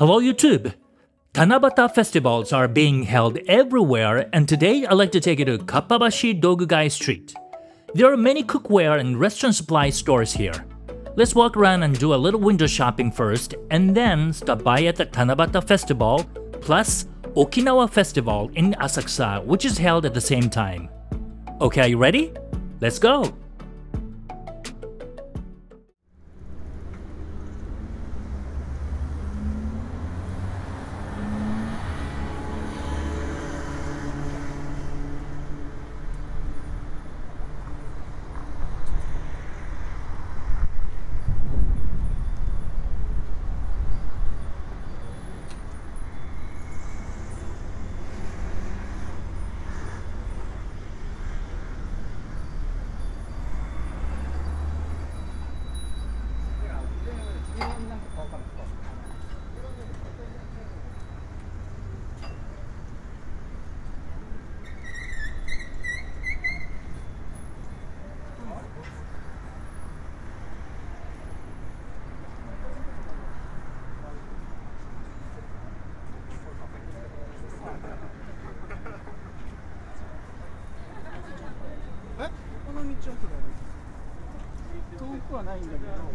Hello YouTube! Tanabata festivals are being held everywhere and today I'd like to take you to Kappabashi Dogugai Street. There are many cookware and restaurant supply stores here. Let's walk around and do a little window shopping first and then stop by at the Tanabata Festival plus Okinawa Festival in Asakusa which is held at the same time. Okay, are you ready? Let's go! ないんだけど。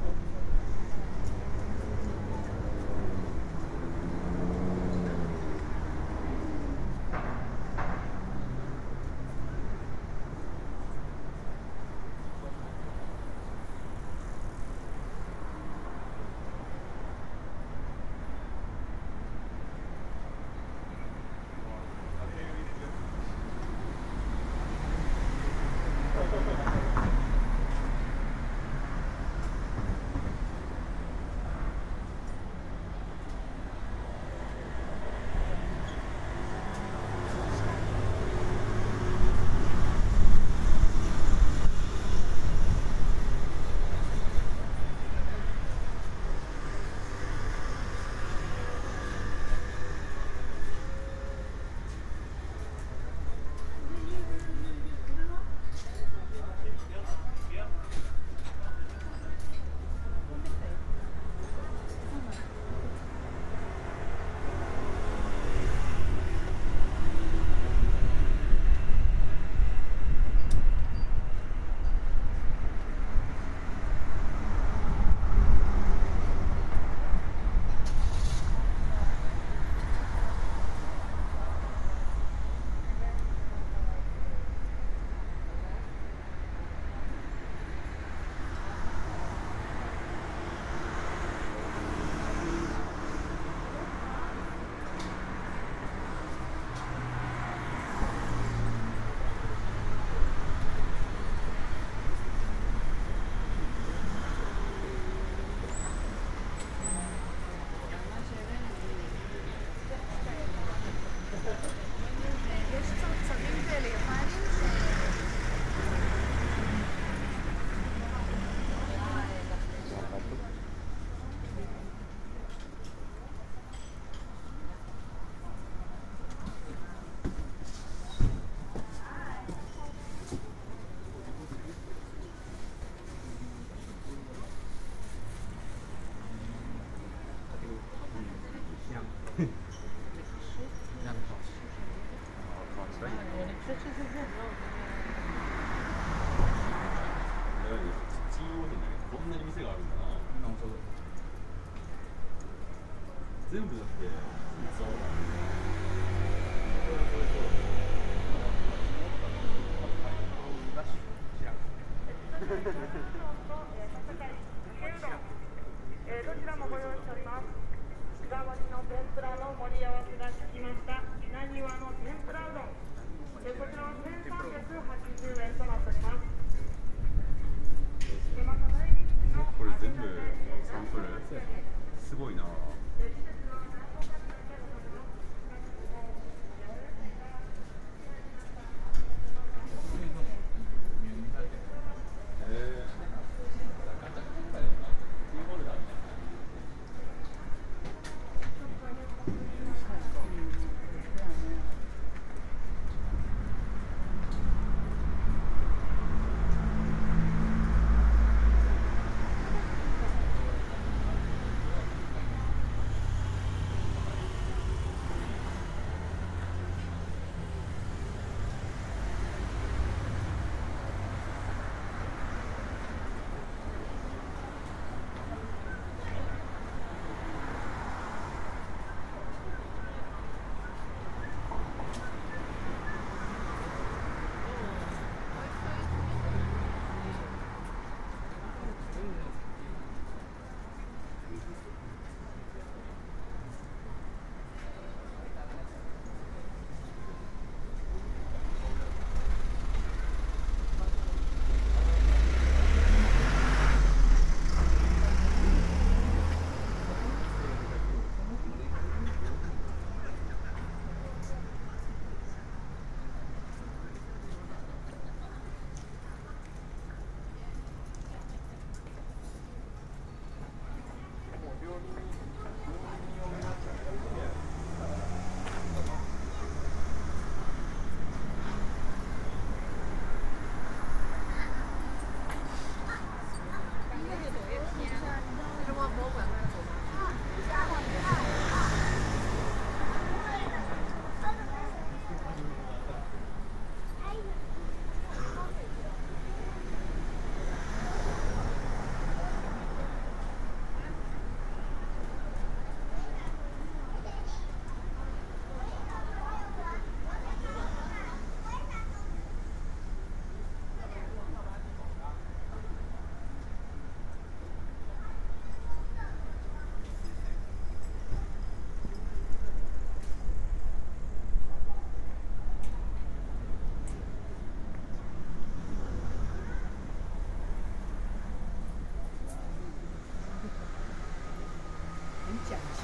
Thank you.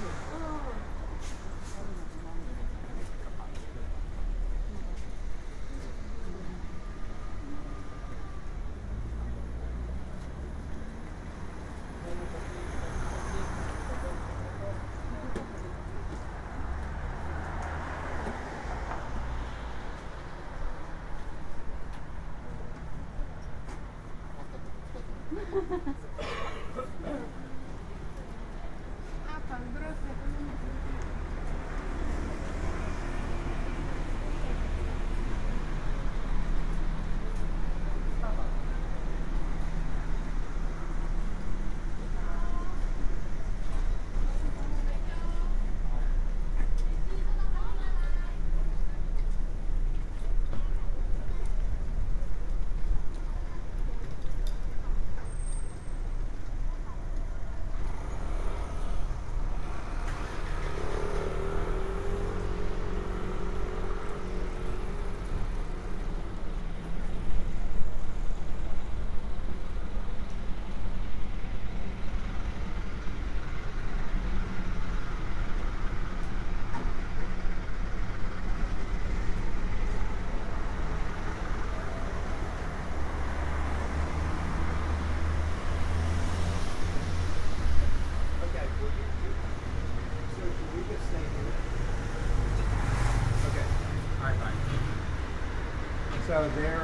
Ha ha ha. So there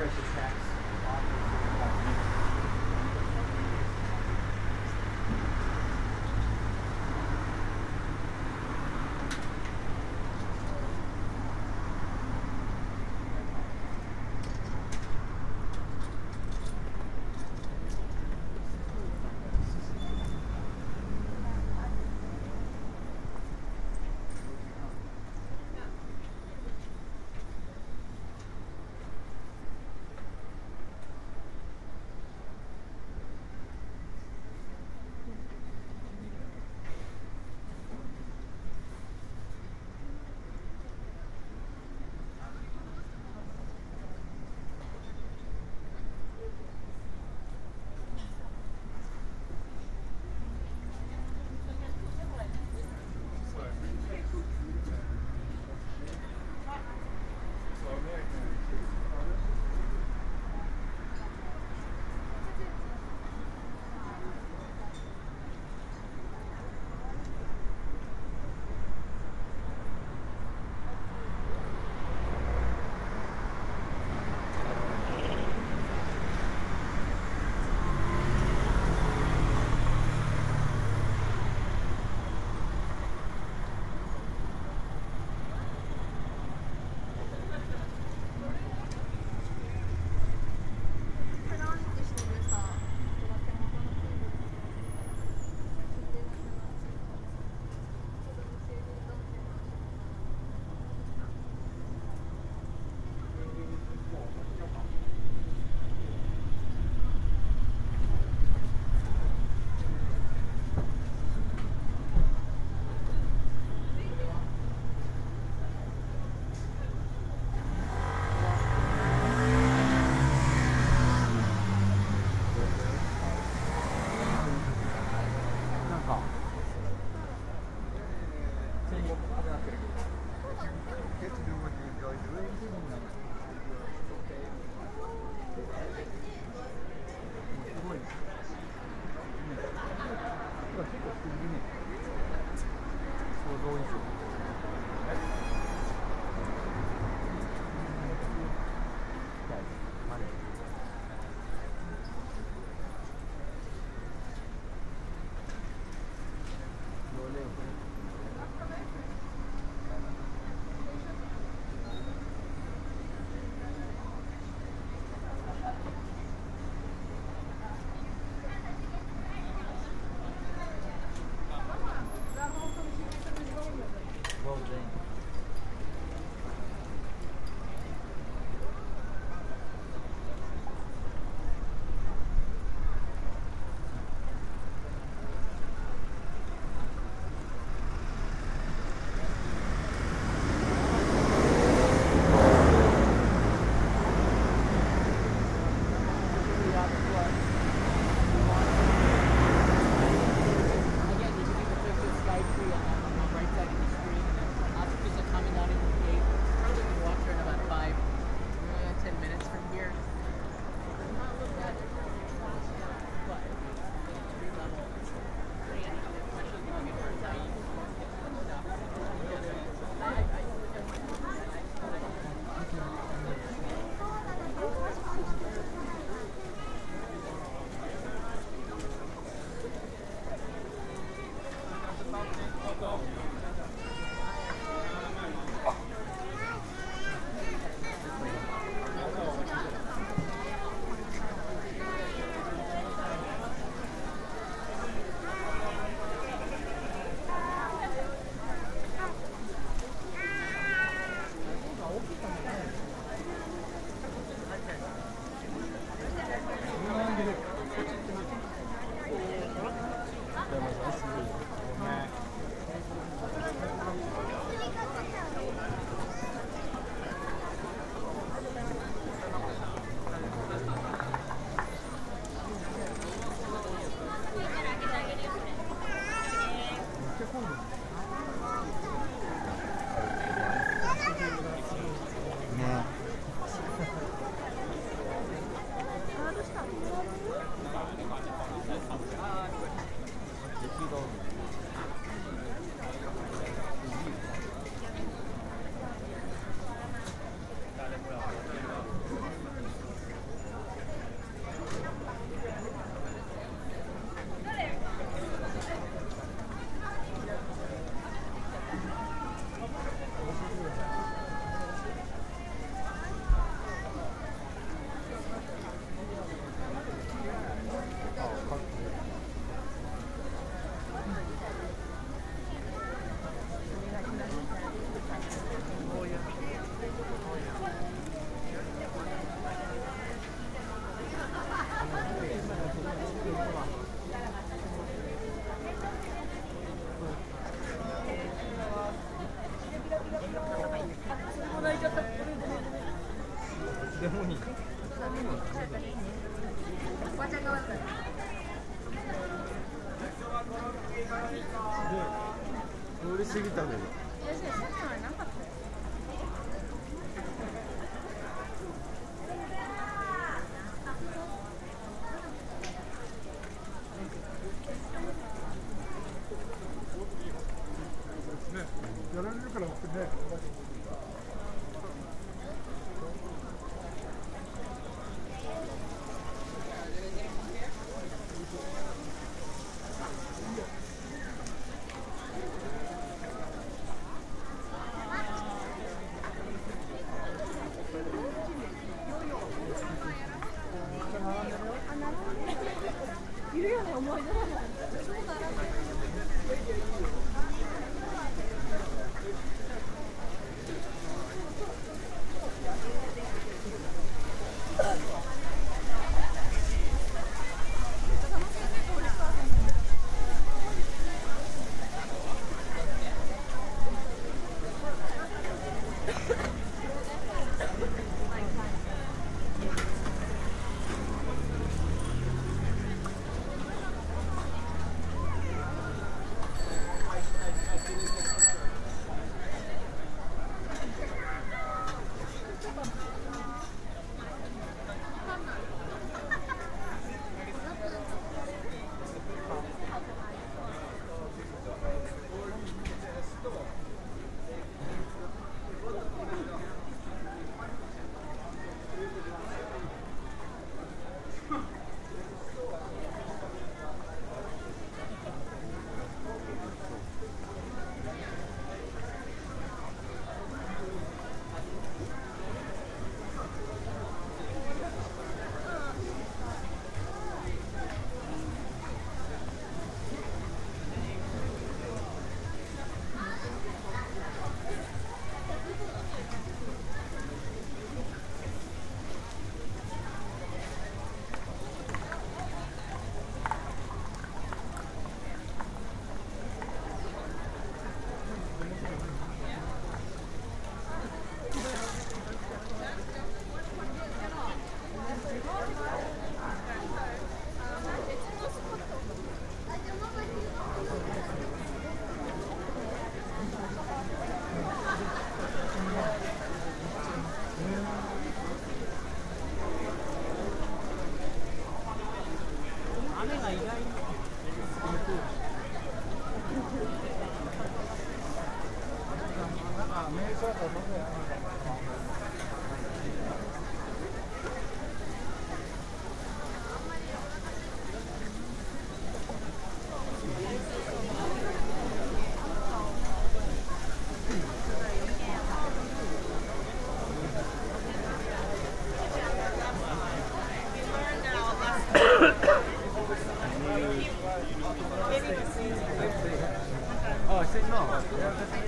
し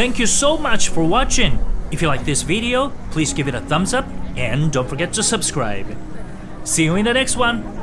Thank you so much for watching. If you like this video, please give it a thumbs up and don't forget to subscribe. See you in the next one.